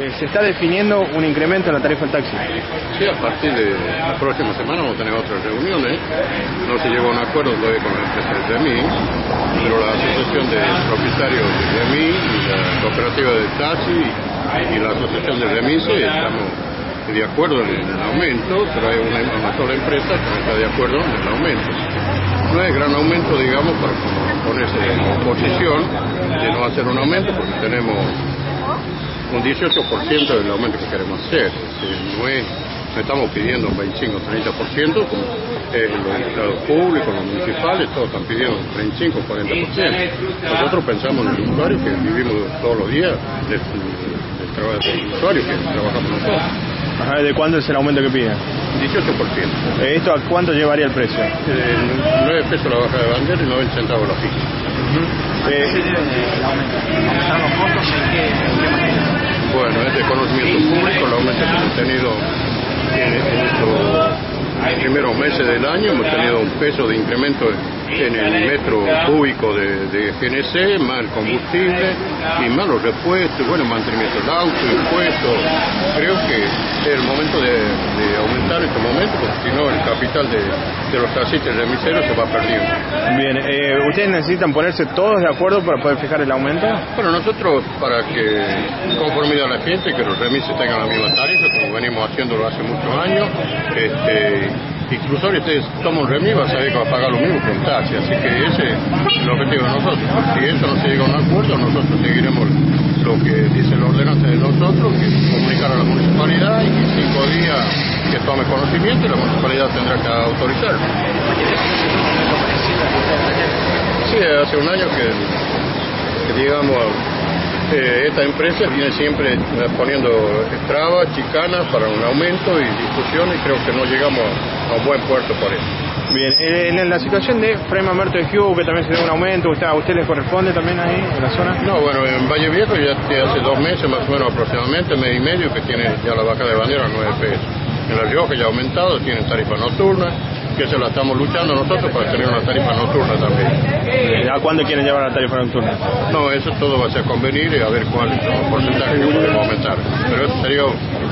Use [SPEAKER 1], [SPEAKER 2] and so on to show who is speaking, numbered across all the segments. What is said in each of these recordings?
[SPEAKER 1] Eh, se está definiendo un incremento en la tarifa del taxi.
[SPEAKER 2] Sí, a partir de la próxima semana vamos a tener otras reuniones. No se llegó a un acuerdo todavía con la empresa de REMI, pero la Asociación de Propietarios de REMI y la Cooperativa de Taxi y la Asociación de Remise estamos de acuerdo en el aumento, pero hay una, una sola empresa que no está de acuerdo en el aumento. No es gran aumento, digamos, para ponerse en posición de no hacer un aumento, porque tenemos un 18% del aumento que queremos hacer. No, es, no estamos pidiendo un 25 o 30%, como eh, los empleados públicos, los municipales, todos están pidiendo un 35 o 40%. Nosotros pensamos en el usuario que vivimos todos los días del, del trabajo del usuario que trabajamos nosotros.
[SPEAKER 1] Ajá, ¿De cuándo es el aumento que piden?
[SPEAKER 2] 18%.
[SPEAKER 1] Eh, ¿Esto a cuánto llevaría el precio?
[SPEAKER 2] Eh, 9 pesos la baja de bandera y 90 centavos la fija.
[SPEAKER 1] Eh,
[SPEAKER 3] los costos en qué, en qué manera?
[SPEAKER 2] Bueno, es de conocimiento público, el aumento que hemos tenido en, en estos primeros meses del año, hemos tenido un peso de incremento en el metro cúbico de, de GNC, más el combustible y más los repuestos, bueno, mantenimiento del auto, impuestos. Creo que es el momento de, de aumentar este momento, porque si no el capital de, de los taxistas y remiseros se va perdiendo.
[SPEAKER 1] bien, eh, ¿ustedes necesitan ponerse todos de acuerdo para poder fijar el aumento?
[SPEAKER 2] Bueno, nosotros para que conformidad a la gente, que los remises tengan la misma tarifa, como venimos haciéndolo hace muchos años, este, incluso ustedes toman un remis, van a saber que va a pagar lo mismo que un taxi, así que ese es el objetivo de nosotros. Si esto no se llega a un acuerdo, nosotros seguiremos lo que dice la ordenanza de nosotros, que comunicar a la municipalidad y que en cinco días que tome conocimiento y la municipalidad tendrá que autorizar. Sí, hace un año que, que digamos, eh, esta empresa viene siempre eh, poniendo trabas, chicanas para un aumento y discusiones y creo que no llegamos a un buen puerto por eso.
[SPEAKER 1] Bien, en, en la situación de Fray Mamerto de Hugh, que también se dio un aumento, ¿usted, ¿a usted les corresponde también ahí en la zona?
[SPEAKER 2] No, bueno, en Valle Viejo ya hace dos meses más o menos aproximadamente, mes y medio, que tiene ya la vaca de bandera a 9 pesos. En La Rioja ya ha aumentado, tienen tarifa nocturna, que se la estamos luchando nosotros para tener una tarifa nocturna también.
[SPEAKER 1] Eh, ¿A cuándo quieren llevar la tarifa nocturna?
[SPEAKER 2] No, eso todo va a ser convenir y a ver cuál es el porcentaje que podemos aumentar. Pero eso sería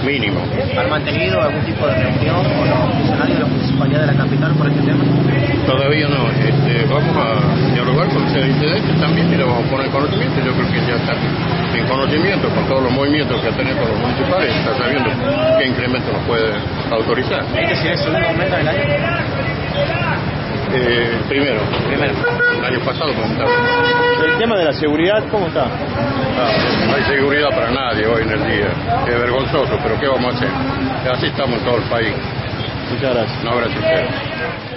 [SPEAKER 2] mínimo.
[SPEAKER 3] ¿Han mantenido algún tipo de reunión con los funcionarios de la municipalidad de la capital por este tema?
[SPEAKER 2] Todavía no. Este, vamos a dialogar con el intendente también y le vamos a poner conocimiento. Yo creo que ya está en conocimiento con todos los movimientos que ha tenido con los municipales, está sabiendo qué incremento nos puede autorizar.
[SPEAKER 3] ¿Este sería el segundo aumento del año?
[SPEAKER 2] Eh, primero,
[SPEAKER 3] Primero.
[SPEAKER 2] el año pasado comentamos.
[SPEAKER 1] El tema de la seguridad, ¿cómo está?
[SPEAKER 2] Ah, no hay seguridad para nadie hoy en el día. Es vergonzoso, pero ¿qué vamos a hacer? Así estamos en todo el país.
[SPEAKER 1] Muchas gracias.
[SPEAKER 2] No, gracias a.